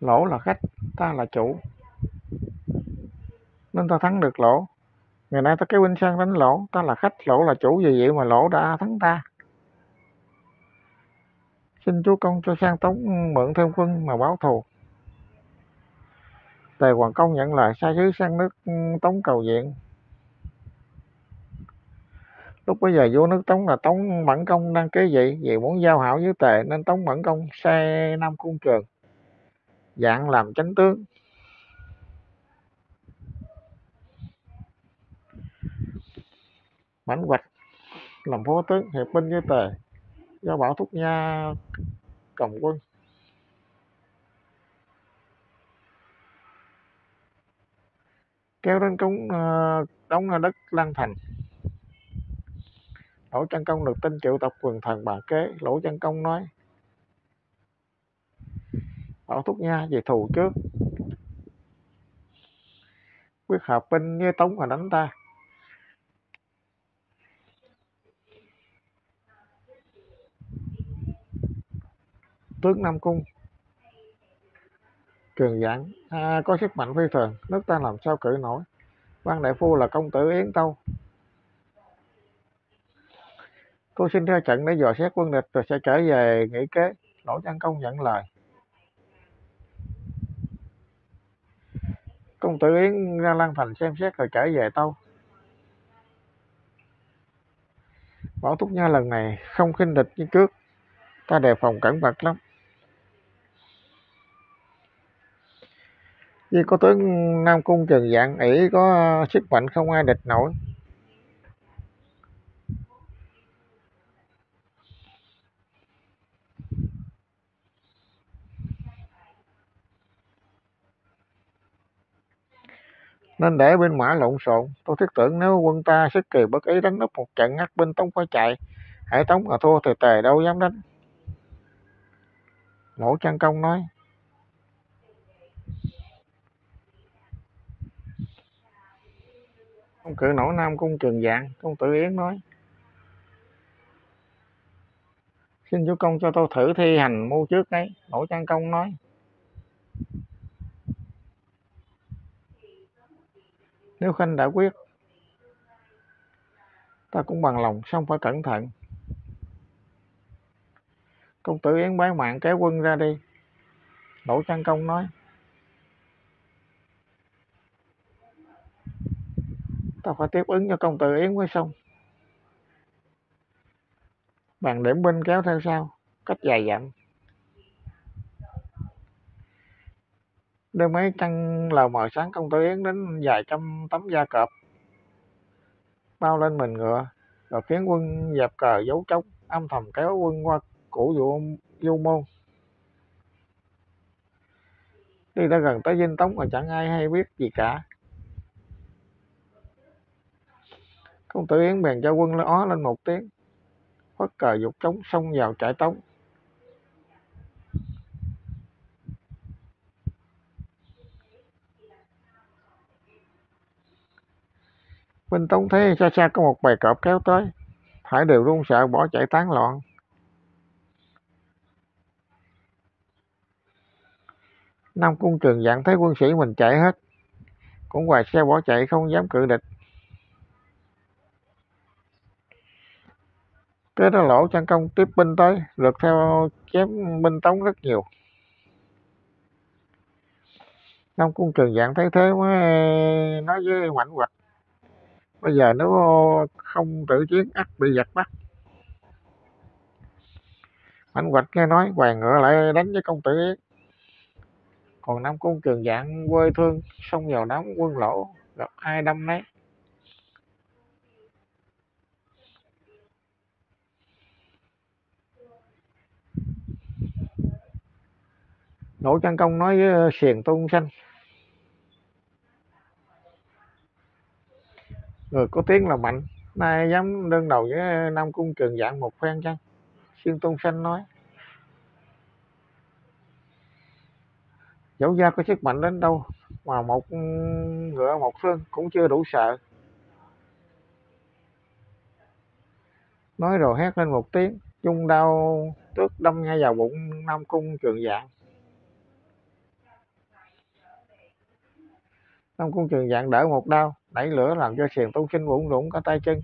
lỗ là khách, ta là chủ. Nên ta thắng được lỗ. Ngày nay ta kéo binh sang đánh lỗ. Ta là khách, lỗ là chủ. Vì vậy mà lỗ đã thắng ta. Xin chúa công cho sang tống mượn thêm quân mà báo thù. Tề hoàng công nhận lời, sai sứ sang nước ừ, tống cầu viện. Lúc bây giờ vua nước tống là tống mẫn công đang kế vị. Vì muốn giao hảo với tề nên tống mẫn công sai nam cung trường dạng làm chánh tướng. Mãnh hoạch làm phó tướng hiệp binh với tề do bảo thúc nha cầm quân. Kéo đến cống ờ, đóng đất lan thành. Lỗ chân công được tin triệu tập quần thần bà kế, lỗ chân công nói bảo thúc nha về thù trước quyết hợp binh nghe tống mà đánh ta. Tướng nam cung. Trường giảng. À, có sức mạnh phi thường nước ta làm sao cử nổi? Quan đại phu là công tử yến tâu. Tôi xin ra trận để dò xét quân địch rồi sẽ trở về nghỉ kế. Lỗ trang công nhận lời. Công tử yến ra lan thành xem xét rồi trở về tâu bảo thúc nha lần này không khinh địch như trước ta đề phòng cẩn mật lắm. Vì có tướng nam cung trần dạng ỷ có sức mạnh không ai địch nổi. Nên để binh mã lộn xộn. Tôi thiết tưởng nếu quân ta sức kỳ bất ý đánh úp một trận ngắt binh tống phải chạy, hệ tống mà thua thì tề đâu dám đánh. Lỗ trang công nói. Ông cử nổi nam cung trường dạng, công tử yến nói. Xin chúa công cho tôi thử thi hành mưu trước đấy lỗ trang công nói. Nếu khanh đã quyết, ta cũng bằng lòng xong phải cẩn thận. Công tử yến bái mạng kéo quân ra đi. Đỗ trang công nói. Ta phải tiếp ứng cho công tử yến mới xong. Bàn điểm binh kéo theo sau, cách dài dặm đêm mấy trăng lờ mờ sáng công tử yến đến vài trăm tấm da cọp. Bao lên mình ngựa, rồi khiến quân dẹp cờ giấu trống, âm thầm kéo quân qua củ vụ du môn. Đi đã gần tới dinh tống mà chẳng ai hay biết gì cả. Công tử yến bèn cho quân ó lên một tiếng phất cờ dục trống xông vào trại tống. Minh tống thấy xa xa có một bầy cọp kéo tới. Hải đều run sợ, bỏ chạy tán loạn. Nam cung trường dạng thấy quân sĩ mình chạy hết. Cũng hoài xe bỏ chạy, không dám cự địch. Cái đó lỗ trang công tiếp binh tới lượt theo chém binh tống rất nhiều. Nam cung trường dạng thấy thế mới nói với mạnh hoạch bây giờ nếu không tự chiến, ắt bị giật bắt. Mạnh hoạch nghe nói, hoàng ngựa lại đánh với công tử yến còn nam cung trường dạng, quê thương, xông vào đám quân lỗ, gặp ai đâm nấy. Đỗ Trang Công nói với Xiền Tôn Xanh Người có tiếng là mạnh. Nay dám đơn đầu với Nam Cung Trường Dạng một phen chăng? Xuyên Tôn Sanh nói. Dẫu gia có sức mạnh đến đâu Mà một ngựa, một phương cũng chưa đủ sợ. Nói rồi hét lên một tiếng, Chung đau tước đâm ngay vào bụng Nam Cung Trường Dạng. Long Cung Trường Dạng đỡ một đau, đẩy lửa làm cho xiền tu sinh bủn rủng cả tay chân.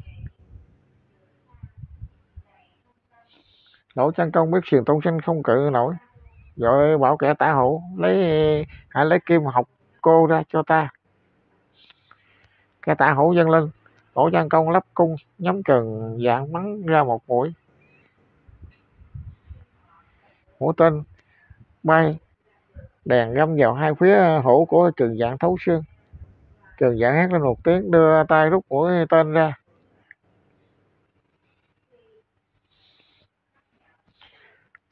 Lỗ chân công biết xiền tu sinh không cự nổi, rồi bảo kẻ tả hữu lấy hãy lấy kim học cô ra cho ta. Kẻ tả hữu dâng lên, lỗ chân công lắp cung nhắm trường dạng bắn ra một mũi. Mũi tên bay đèn găm vào hai phía hổ của trường dạng thấu xương trường giảng hét lên một tiếng đưa tay rút mũi tên ra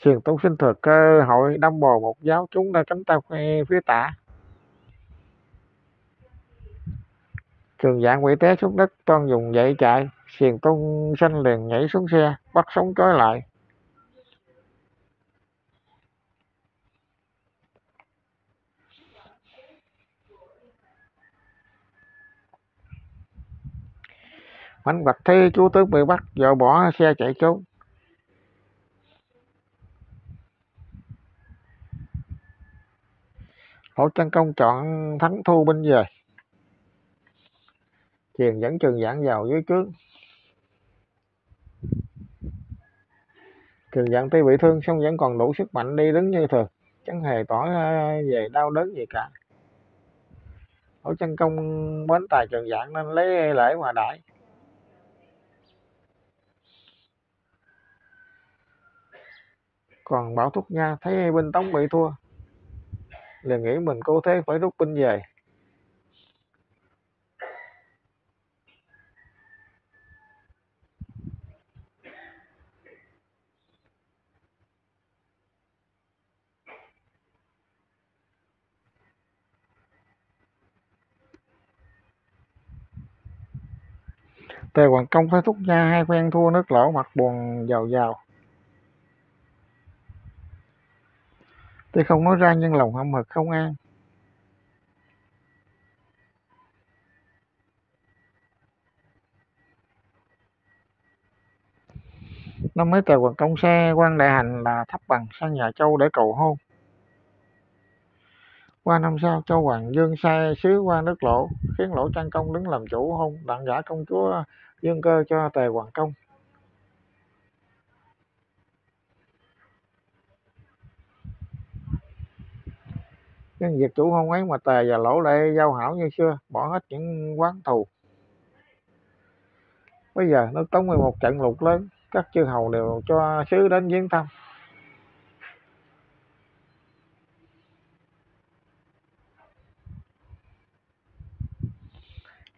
Thiền tu sinh thừa cơ hội đâm bồ một giáo chúng ra cánh tay phía tả. Trường dạng quỷ té xuống đất, toan dùng dậy chạy. Thiền tung sinh liền nhảy xuống xe, bắt sống trói lại. Mảnh vật thi chú tướng bị bắt, vợ bỏ xe chạy trốn. Hổ trân Công chọn thắng thu binh về. Truyền dẫn trường giảng vào dưới cướng. Trường giảng tuy bị thương song vẫn còn đủ sức mạnh đi đứng như thường, chẳng hề tỏ ờ, về đau đớn gì cả. Hổ Chân Công bến tài trường giảng nên lấy lễ hòa đại Còn Bảo Thúc Nha thấy binh Tống bị thua, liền nghĩ mình cố thế phải rút binh về. Tề Hoàng Công thấy Thúc Nha hai phen thua nước lỗ mặt buồn giàu giàu. Tôi không nói ra nhưng lòng hâm hực không an. Năm mấy tờ quần công xe quan đại hành là thấp bằng sang nhà Châu để cầu hôn. Qua năm sau, Châu Hoàng Dương sai sứ qua nước lỗ, khiến lỗ trang công đứng làm chủ hôn, đặng gả công chúa Dương Cơ cho Tề Hoàng Công. Nhưng việc chủ hôn ấy mà tề và lỗ lại giao hảo như xưa, bỏ hết những quán thù. Bây giờ nước tống một trận lụt lớn, các chư hầu đều cho sứ đến viếng thăm.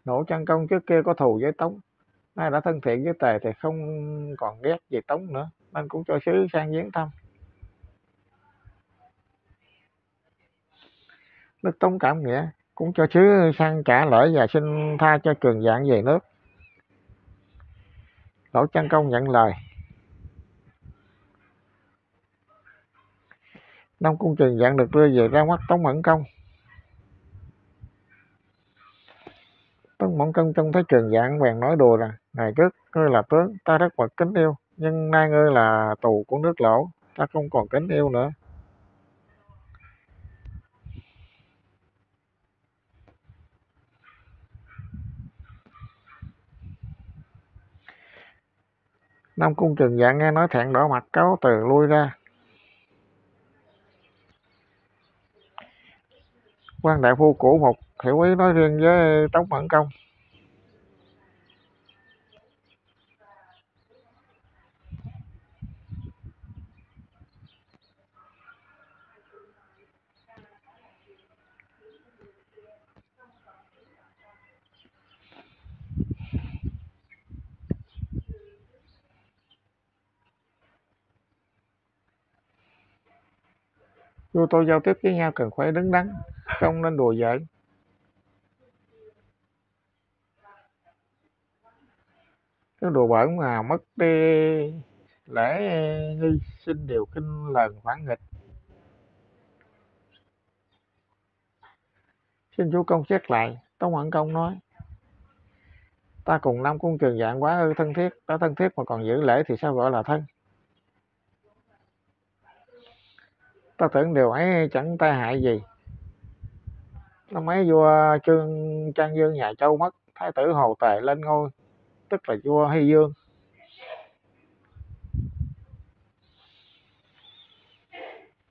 Nỗ chân công trước kia có thù với tống, nay đã thân thiện với tề thì không còn ghét gì tống nữa, nên cũng cho sứ sang viếng thăm. Đức Tống cảm nghĩa cũng cho sứ sang trả lễ và xin tha cho cường dạng về nước. Lỗ Chân Công nhận lời. năm cung trường dạng được đưa về ra mắt Tống Mẫn Công. Tống Mẫn Công trông thấy trường dạng bèn nói đùa rằng, ngày trước ngươi là tướng, ta rất bậc kính yêu, nhưng nay ngươi là tù của nước lỗ, ta không còn kính yêu nữa Nam Cung Trừng Dạ nghe nói thẹn đỏ mặt, cáo từ lui ra. quan đại phu cũ một hiểu ý nói riêng với Tống Mẫn Công. Vua tôi giao tiếp với nhau cần phải đứng đắn, không nên đùa giỡn. Cái đùa bỡn mà mất đi lễ nghi xin điều kinh lần phản nghịch. Xin chú công xét lại, Tống hoàng Công nói. Ta cùng năm cung trường dạng quá ư thân thiết, đã thân thiết mà còn giữ lễ thì sao gọi là thân? Ta tưởng điều ấy chẳng tai hại gì năm ấy vua trương trang dương nhà châu mất, thái tử hồ tề lên ngôi, tức là vua hy dương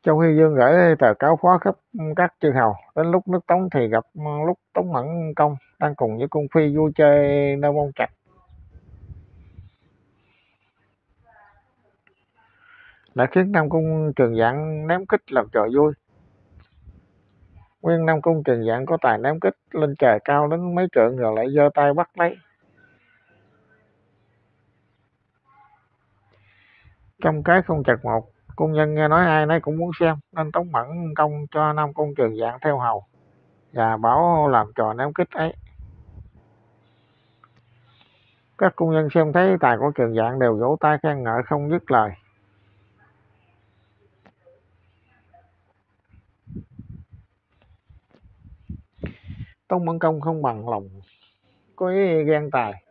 Châu Huy Dương gửi tờ cáo phó khắp các chư hầu. Đến lúc nước Tống thì gặp, lúc Tống Mẫn Công đang cùng với cung phi vui chơi nơi môn trạch. Đã khiến Nam Cung Trường Dạng ném kích làm trò vui. Nguyên Nam Cung Trường Dạng có tài ném kích lên trời cao đến mấy trượng rồi lại giơ tay bắt lấy. Trong cái không chặt một công nhân nghe nói ai nấy cũng muốn xem, nên Tống Mẫn công cho Nam Cung Trường Dạng theo hầu và bảo làm trò ném kích ấy. Các công nhân xem thấy tài của Trường Dạng đều vỗ tay khen ngợi không dứt lời. Tống Mẫn Công không bằng lòng có ý ghen tài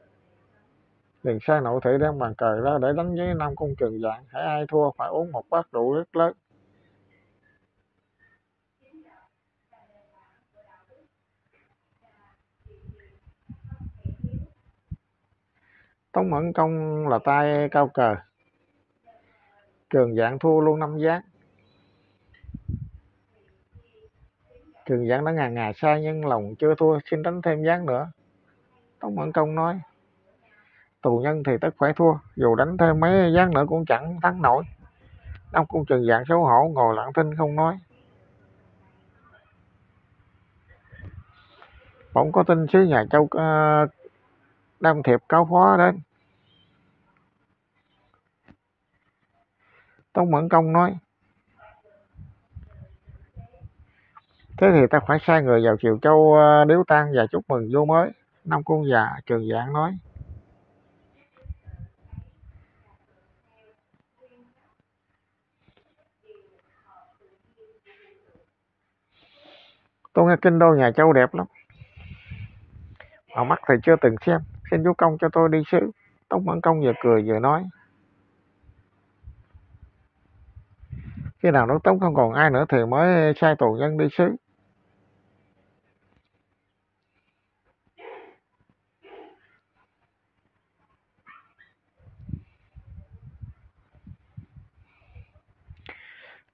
liền sai nội thị đem bàn cờ ra để đánh với Nam Cung Trường Dạng. Hãy ai thua, phải uống một bát rượu rất lớn. Tống Mẫn Công là tay cao cờ. Trường Dạng thua luôn năm giác. Trường giảng đã ngàn ngà xa nhưng lòng chưa thua xin đánh thêm gián nữa. Tống Mẫn Công nói tù nhân thì tất phải thua dù đánh thêm mấy gián nữa cũng chẳng thắng nổi. Ông Cung trường Dạng xấu hổ ngồi lặng thinh không nói. Bỗng có tin sứ nhà châu uh, đam thiệp cáo phó đến. Tống Mẫn Công nói Thế thì ta phải sai người vào Triều Châu ờ, điếu tang và chúc mừng vô mới. Năm Cung già, Trường Dạng nói. Tôi nghe kinh đô nhà châu đẹp lắm. Mà mắt thì chưa từng xem. Xin chú công cho tôi đi sứ tống mẫn công vừa cười vừa nói. Khi nào nước tống không còn ai nữa thì mới sai tù nhân đi sứ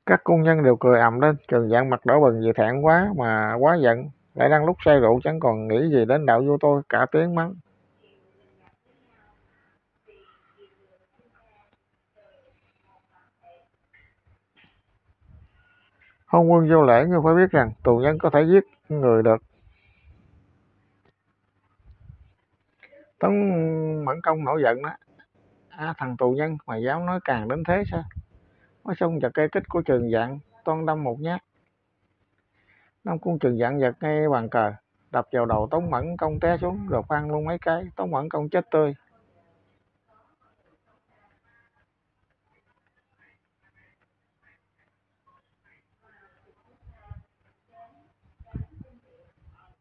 Các cung nhân đều cười ầm lên, Trần Dạng mặt đỏ bừng vì thẹn quá mà quá giận, lại đang lúc say rượu chẳng còn nghĩ gì đến đạo vô tôi, cả tiếng mắng. Hôn quân vô lễ ngươi phải biết rằng tù nhân có thể giết người được. Tống Mẫn Công nổi giận đó. À, thằng tù nhân mà dám nói càng đến thế sao? Nói xong giật cây kích của trường dạng, toan đâm một nhát. năm cung trường dạng giật ngay bàn cờ, đập vào đầu Tống Mẫn công té xuống rồi phan luôn mấy cái, Tống Mẫn công chết tươi.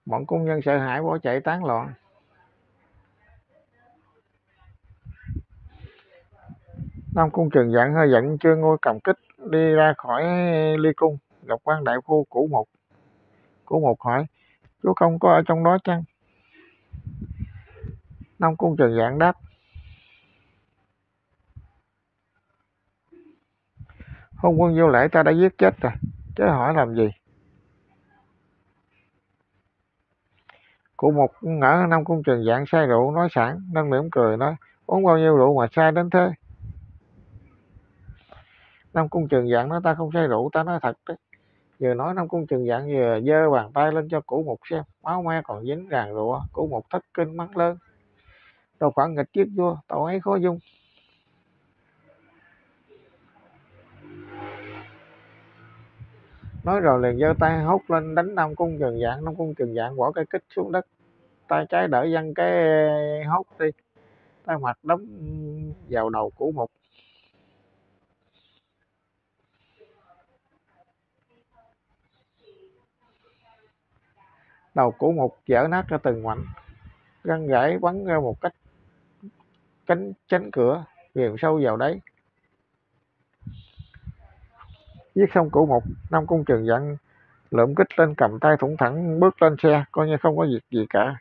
Bọn cung nhân sợ hãi bỏ chạy tán loạn. Nam Cung Trần Dạng hơi giận, chưa ngôi cầm kích, đi ra khỏi ly cung. Gặp quan đại phu cũ một cũ một hỏi, chú không có ở trong đó chăng? Nam Cung Trần Dạng đáp Hôn quân vô lễ, ta đã giết chết rồi. Chứ hỏi làm gì. Cụ một ngỡ năm Cung Trần Dạng say rượu, nói sẵn, nâng mỉm cười, nói, uống bao nhiêu rượu mà sai đến thế? Nam Cung Trường Dạng nói ta không say rượu, ta nói thật đấy. Vừa nói Nam Cung Trường Dạng vừa giơ bàn tay lên cho cũ mục xem, máu me còn dính ràng rụa, cũ mục thất kinh mắng lớn. Đồ phản nghịch chiếc vua, tội ấy khó dung. Nói rồi liền giơ tay hốt lên đánh Nam Cung Trường Dạng, Nam Cung Trường Dạng bỏ cái kích xuống đất. Tay trái đỡ văng cái hốt đi, tay mặt đấm vào đầu cũ mục đầu của một dở nát ra từng mảnh, găng gãy bắn ra một cách cánh tránh cửa ghìm sâu vào đấy giết xong cụ một năm cung trường dặn lượm kích lên cầm tay thủng thẳng, bước lên xe, coi như không có việc gì cả.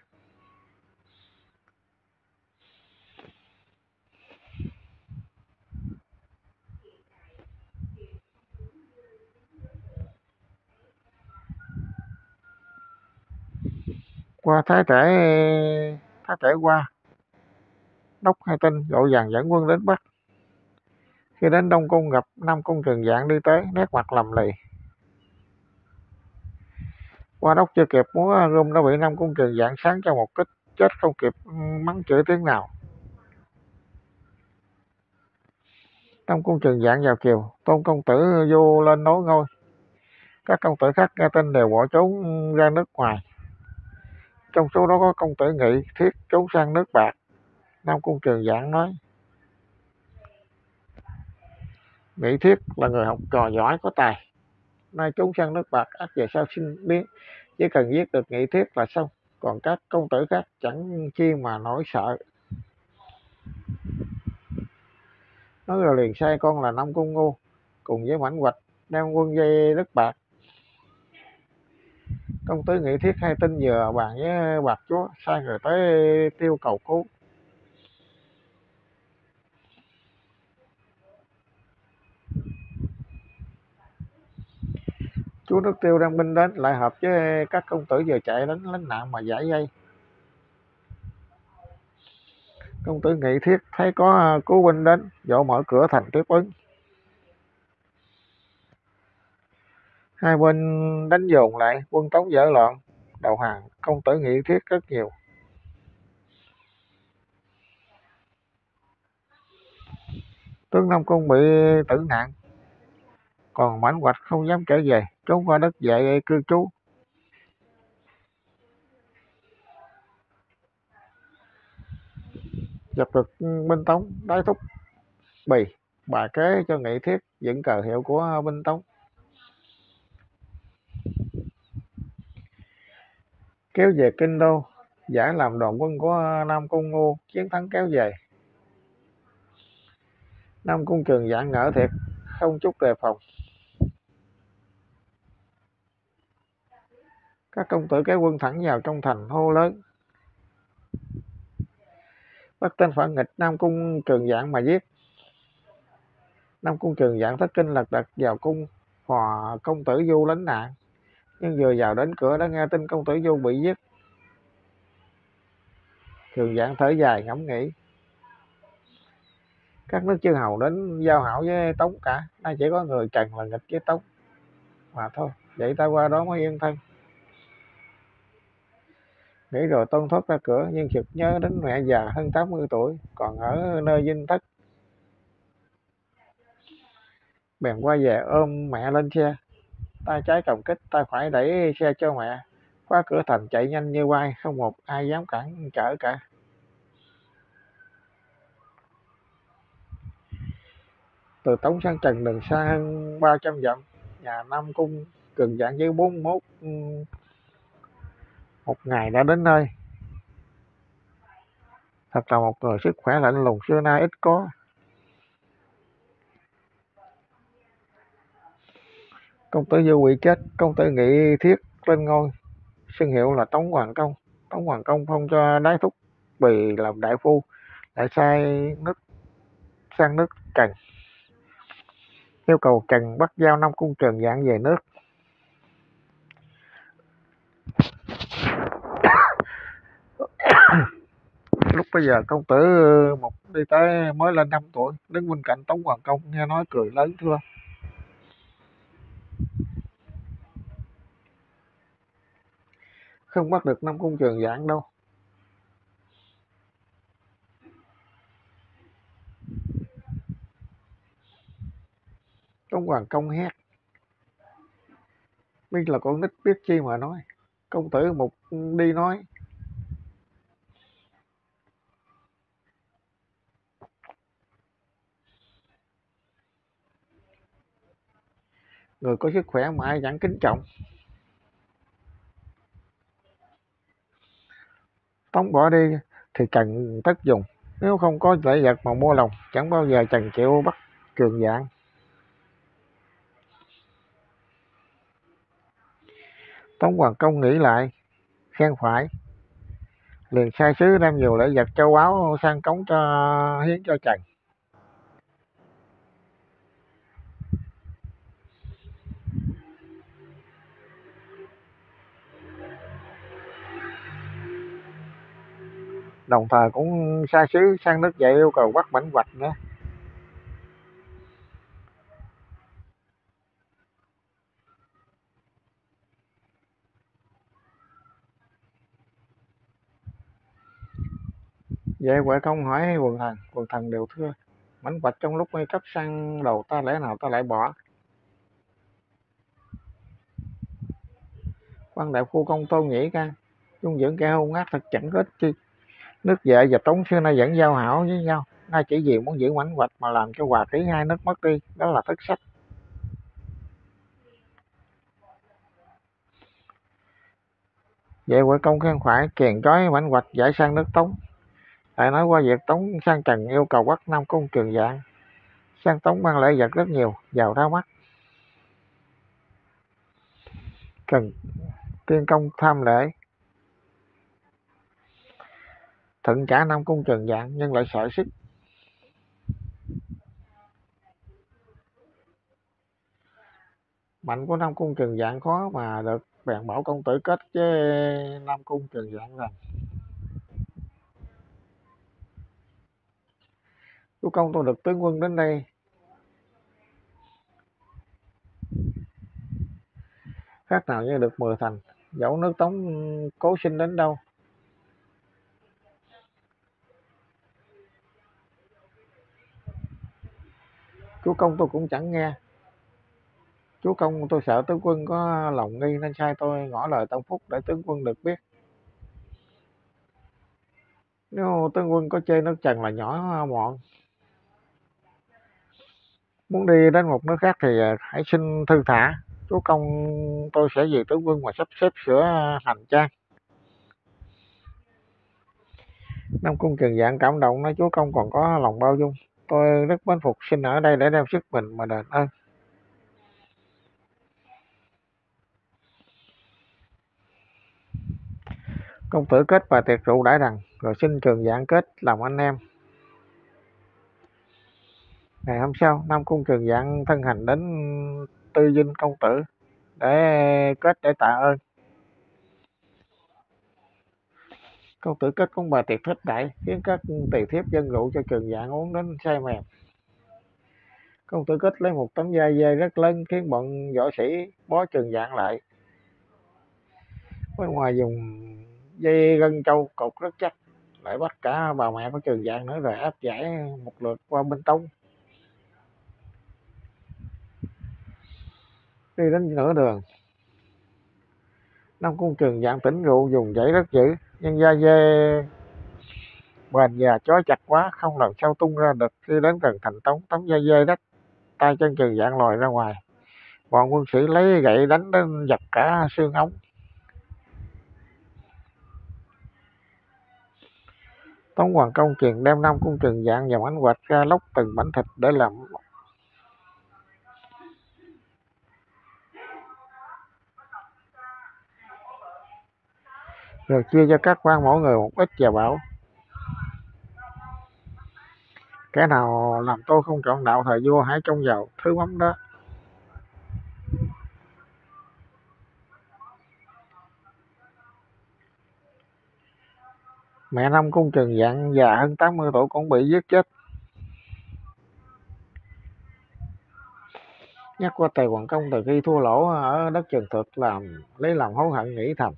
Qua thái thể thái thể qua. Đốc hai tinh vội vàng dẫn quân đến bắc. Khi đến đông cung gặp nam cung trường dạng đi tới, nét mặt lầm lì. Qua đốc chưa kịp múa rung đã bị nam cung trường dạng sáng cho một kích, chết không kịp ừ, mắng chửi tiếng nào. Nam cung trường dạng vào kiều tôn công tử vô lên nối ngôi. Các công tử khác nghe tin đều bỏ trốn ra nước ngoài trong số đó có công tử nghị thiết trốn sang nước bạc. Nam cung trường giảng nói, nghị thiết là người học trò giỏi có tài. Nay trốn sang nước bạc ắt về sau sinh biến? Chỉ cần giết được nghị thiết là xong. Còn các công tử khác chẳng chi mà nổi sợ. Nói rồi liền sai con là nam cung ngu cùng với mảnh hoạch đem quân dây đất bạc công tử nghị thiết hai tin vừa bàn với bạc chúa, sai người tới tiêu cầu cứu. Chúa nước tiêu đang binh đến, lại hợp với các công tử vừa chạy đến lánh nạn mà giải dây. Công tử nghị thiết, thấy có cứu binh đến dỗ mở cửa thành tiếp ứng. Hai bên đánh dồn lại, quân tống dở loạn, đầu hàng, công tử nghị thiết rất nhiều. Tướng nam cung bị tử nạn, còn mãnh hoạch không dám trở về, trốn qua đất dạy cư trú. Dập được binh tống, đái thúc, bì bà kế cho nghị thiết, dựng cờ hiệu của binh tống. Kéo về kinh đô giải làm đoàn quân của ờ, nam cung ngô chiến thắng kéo về. Nam cung trường dạng ngỡ thiệt, không chút đề phòng. Các công tử kéo quân thẳng vào trong thành hô lớn. Bắt tên phản nghịch, nam cung trường dạng mà giết. Nam cung trường dạng thất kinh lật đật vào cung, hòa công tử du lánh nạn nhưng vừa vào đến cửa đã nghe tin công tử du bị giết. Thường dạng thở dài, ngẫm nghĩ. Các nước chư hầu đến giao hảo với tống cả. Nay chỉ có người trần là nghịch với tống. Mà thôi, vậy ta qua đó mới yên thân. Nghĩ rồi tôn thoát ra cửa, nhưng chợt nhớ đến mẹ già hơn 80 tuổi, còn ở nơi dinh thất. Bèn qua về ôm mẹ lên xe tay trái cầm kích, tay phải đẩy xe cho mẹ. Qua cửa thành chạy nhanh như bay không một ai dám cản trở cả. Từ tống sang trần đường xa hơn ba trăm dặm, nhà nam cung cường dạng với bốn mốt ừ, một ngày đã đến nơi. Thật là một người sức khỏe lạnh lùng xưa nay ít có. Công tử vô quỷ chết, công tử nghị thiết lên ngôi. Xưng hiệu là tống hoàng công. Tống hoàng công phong cho đái thúc bì làm đại phu, lại sai nước, sang nước trần. Yêu cầu trần bắt giao năm cung trần dạng về nước. Lúc bây giờ công tử một đi tới mới lên năm tuổi, đứng bên cạnh tống hoàng công, nghe nói cười lớn, thưa không bắt được năm cung trường dạng đâu Công Hoàng Công hét. minh là con nít biết chi mà nói. Công tử một đi nói. Người có sức khỏe mà ai chẳng kính trọng. Tống bỏ đi thì Trần tất dùng. Nếu không có lễ vật mà mua lòng, chẳng bao giờ Trần chịu bắt trường dạng. Tống Hoàng Công nghĩ lại, khen phải, liền sai sứ đem nhiều lễ vật châu báu sang cống cho hiến cho Trần. Đồng thời cũng sai sứ sang nước dậy yêu cầu bắt mảnh vạch nữa. Vậy huệ công hỏi quần thần quần thần đều thưa, mảnh vạch trong lúc nguy cấp sang đầu ta lẽ nào ta lại bỏ? Quan đại phu công tôn nghĩ ca, dung dưỡng kẻ hung ác thật chẳng có chi nước vệ và tống xưa nay vẫn giao hảo với nhau. Nay chỉ vì muốn giữ mảnh hoạch mà làm cho hòa khí hai nước mất đi, đó là thất sách vậy huệ công khen phải kèn trói mảnh hoạch giải sang nước tống. Lại nói qua việc tống sang trần yêu cầu bắt nam cung trường dạng. Sang tống mang lễ vật rất nhiều, giàu ra mắt. Trần tiên công tham lễ thận cả năm cung trần dạng, nhưng lại sợ sức mạnh của năm cung trần dạng khó mà được bèn bảo công tử kết với năm cung trần dạng rằng chú công tôi được tướng quân đến đây. Khác nào như được mười thành, dẫu nước tống cố sinh đến đâu. Chúa công tôi cũng chẳng nghe. Chúa công tôi sợ tướng quân có lòng nghi nên sai tôi ngỏ lời tông phúc để tướng quân được biết. Nếu tướng quân có chê nước trần là nhỏ mọn. Muốn đi đến một nước khác thì hãy xin thư thả. Chúa công tôi sẽ về tướng quân và sắp xếp sửa hành trang. Nam cung trường dạng cảm động nói chúa công còn có lòng bao dung tôi rất mến phục xin ở đây để đem sức mình mà đền ơn. Công tử kết và tiệc rượu đãi rằng rồi xin trường dạng kết làm anh em. Ngày hôm sau, nam cung trường dạng thân hành đến tư dinh công tử để kết để tạ ơn. Công tử kết cũng bà tiệc thích đại, khiến các tỳ thiếp dân rượu cho trường dạng uống đến say mềm. Công tử kết lấy một tấm da dê rất lớn, khiến bọn võ sĩ bó trường dạng lại. Bên ngoài dùng dây gân trâu cột rất chắc, lại bắt cả bà mẹ của trường dạng nữa rồi áp giải một lượt qua bên tông đi đến nửa đường Nam Cung Trường dạng tỉnh rượu dùng dãy rất dữ nhưng da dê bền già chói chặt quá, không làm sao tung ra được khi đến gần thành tống tống da dê đất tay chân Trường dạng lòi ra ngoài. Bọn quân sĩ lấy gậy đánh đến dập cả xương ống. Tống Hoàng Công truyền đem năm Cung Trường Dạng và mảnh quạch ra lóc từng mảnh thịt để làm rồi chia cho các quan mỗi người một ít và bảo kẻ nào làm tôi không chọn đạo thời vua hãy trông vào thứ mắm đó. Mẹ năm cung trần dạng già hơn 80 tuổi cũng bị giết chết. Nhắc qua tề hoàng công từ khi thua lỗ ở đất trường thực làm, lấy lòng hối hận nghĩ thầm.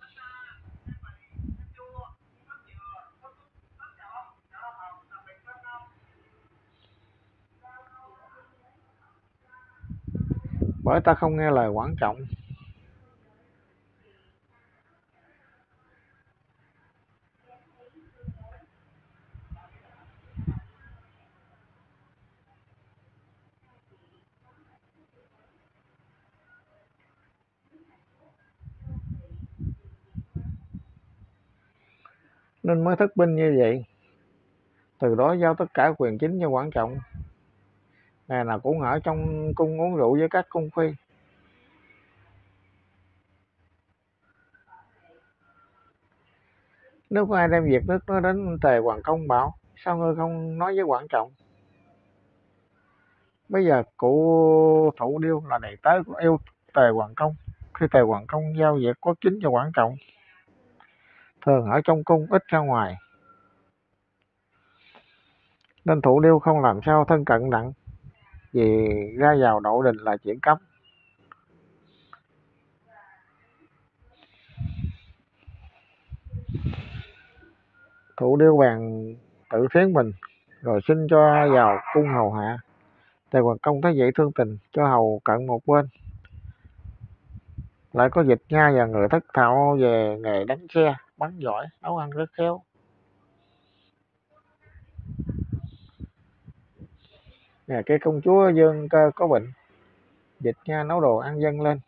Bởi ta không nghe lời quản trọng. Nên mới thất binh như vậy. Từ đó giao tất cả quyền chính cho quan trọng ngày nào cũng ở trong cung uống rượu với các cung phi. Nếu có ai đem việc nước nó đến tề hoàng công bảo, sao ngươi không nói với quản trọng? Bây giờ cụ thủ điêu là đầy tớ của yêu tề hoàng công. Khi tề hoàng công giao việc có chính cho quản trọng, thường ở trong cung ít ra ngoài. Nên thủ điêu không làm sao thân cận nặng vì ra vào nội đình là chuyện cấm. Thủ điêu bàn tự phiến mình, rồi xin cho vào cung hầu hạ. Tề hoàng công thấy vậy thương tình, cho hầu cận một bên. Lại có dịch nha và người thất thạo về nghề đánh xe, bắn giỏi, nấu ăn rất khéo. Nè, cái công chúa Dương Cơ có bệnh. Dịch nha nấu đồ ăn dân lên.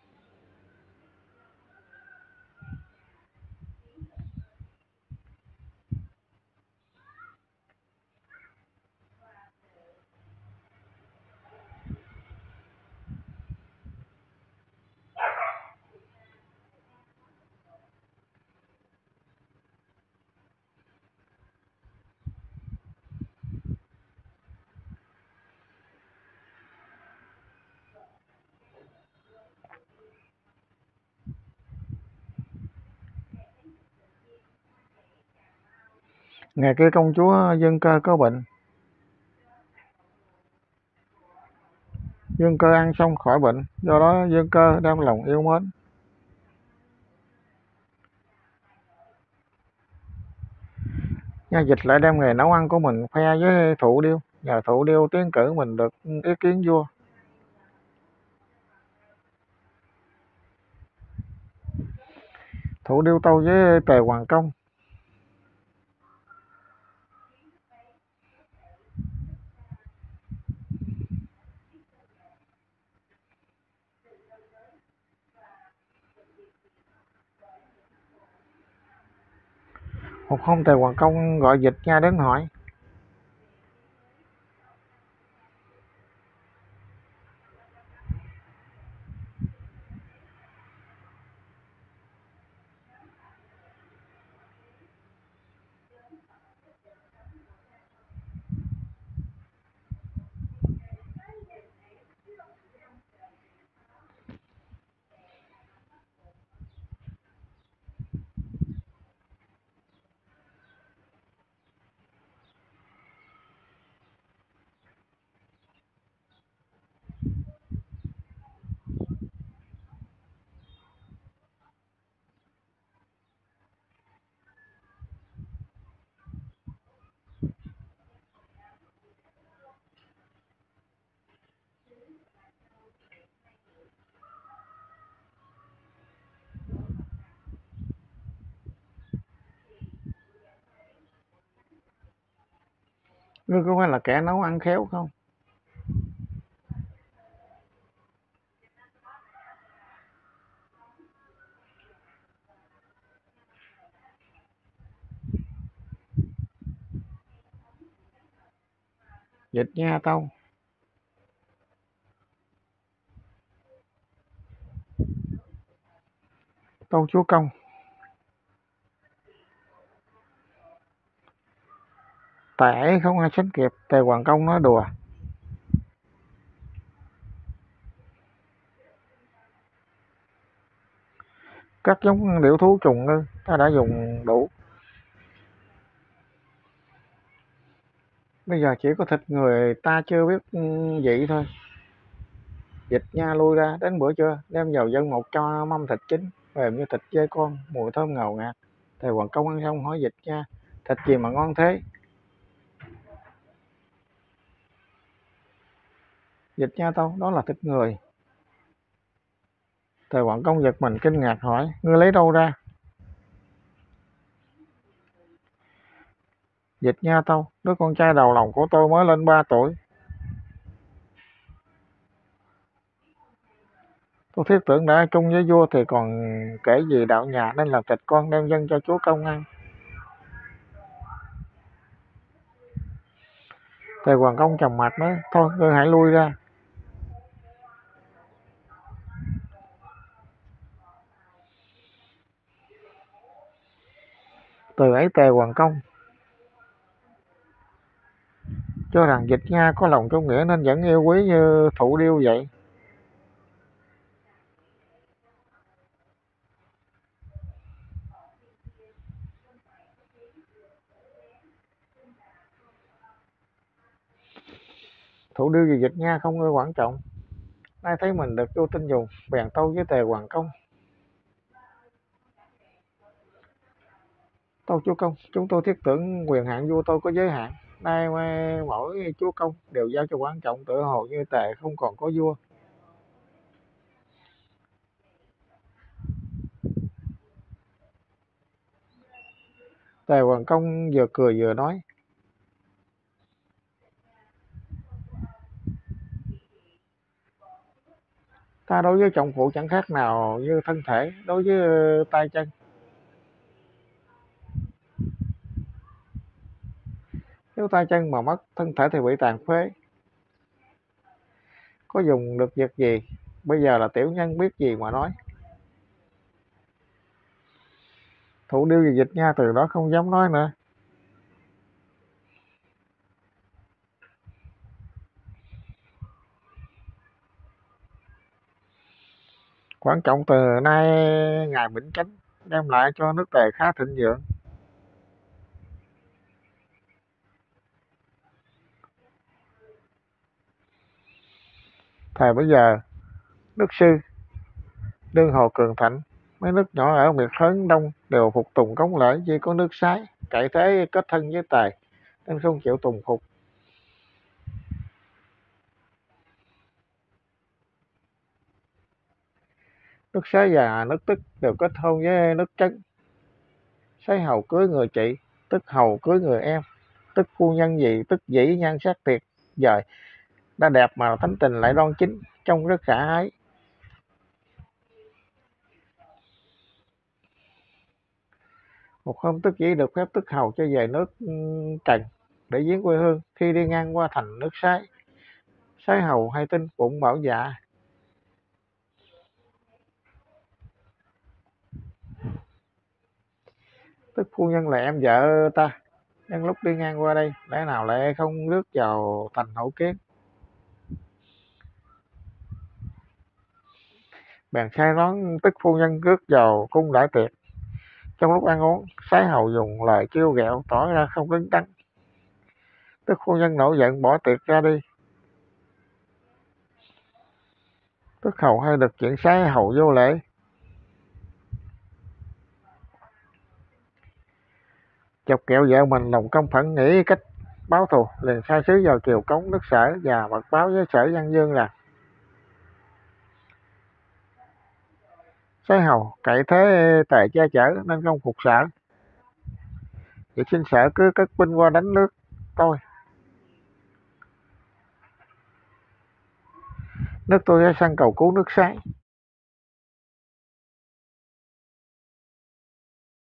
Ngày kia công chúa dân Cơ có bệnh. dân Cơ ăn xong khỏi bệnh, do đó dân Cơ đem lòng yêu mến. Nha dịch lại đem nghề nấu ăn của mình khoe với thủ điêu, nhờ thủ điêu tiến cử mình được ý kiến vua. Thủ điêu tâu với tề hoàng công Một hôm Tề Hoàng Công gọi dịch nha đến hỏi Ngươi có phải là kẻ nấu ăn khéo không? Dịch nha tâu. Tâu chúa công. Tệ không ai sánh kịp. Tề hoàng công nói đùa. Các giống điểu thú trùng ngư ta đã dùng đủ. Bây giờ chỉ có thịt người ta chưa biết ừ, vị thôi. Dịch nha lui ra, đến bữa trưa, đem vào dân một cho mâm thịt chín, mềm như thịt dê con, mùi thơm ngào ngạt. Thầy hoàng công ăn xong hỏi dịch nha, thịt gì mà ngon thế? Dịch nha tâu đó là thịt người. Thời quảng công giật mình kinh ngạc hỏi ngươi lấy đâu ra? Dịch nha tâu đứa con trai đầu lòng của tôi mới lên ba tuổi. Tôi thiết tưởng đã chung với vua thì còn kể gì đạo nhà nên làm thịt con đem dân cho chúa công ăn. Tề Hoàng Công trầm mặt nói, thôi ngươi hãy lui ra. Từ ấy tề hoàng công. Cho rằng dịch nha có lòng trung nghĩa nên vẫn yêu quý như thủ điêu vậy. Thủ điêu gì dịch nha không ưa quan trọng, nay thấy mình được vô tinh dùng, bèn tâu với tề hoàng công. Tâu chúa công, chúng tôi thiết tưởng quyền hạn vua tôi có giới hạn. Nay mỗi chúa công đều giao cho quan trọng tự hồ như tề, không còn có vua. Tề hoàng công vừa cười vừa nói, ta đối với trọng phụ chẳng khác nào như thân thể, đối với tay chân. Nếu tay chân mà mất, thân thể thì bị tàn phế. Có dùng được việc gì? Bây giờ là tiểu nhân biết gì mà nói. Thủ điêu gì dịch nha, từ đó không dám nói nữa. Quan trọng từ nay, ngài Vĩnh Chánh đem lại cho nước Tề khá thịnh vượng. Thời bây giờ nước sư, đương hồ cường thạnh, mấy nước nhỏ ở miệt hớn đông đều phục tùng cống lễ chỉ có nước sái, cậy thế kết thân với tài, nên không chịu tùng phục. Nước sái và nước tức đều kết hôn với nước trấn. Sái hầu cưới người chị, tức hầu cưới người em, tức phu nhân gì tức dĩ nhan sắc tuyệt dời đã đẹp mà thánh tình lại đoan chính, trông rất khả ái. Một hôm tức dĩ được phép tức hầu cho về nước ừ, trần để viếng quê hương. Khi đi ngang qua thành nước sái sái hầu hay tin bụng bảo dạ. Tức phu nhân là em vợ ta nhân lúc đi ngang qua đây, lẽ nào lại không rước vào thành hậu kiến? Bèn sai đón tức phu nhân rước vào cung đại tiệc trong lúc ăn uống, sái hầu dùng lời kêu ghẹo tỏ ra không đứng đắn. Tức phu nhân nổi giận bỏ tiệc ra đi. Tức hầu hay được chuyện sái hầu vô lễ. Chọc kẹo vợ mình lòng công phẫn nghĩ cách báo thù, liền sai sứ vào triều cống nước sở và mật báo với sở văn dương rằng Thái hầu cậy thế tề che chở nên không phục sở. Vậy xin sở cứ cất binh qua đánh nước tôi. Nước tôi sẽ sang cầu cứu nước sái.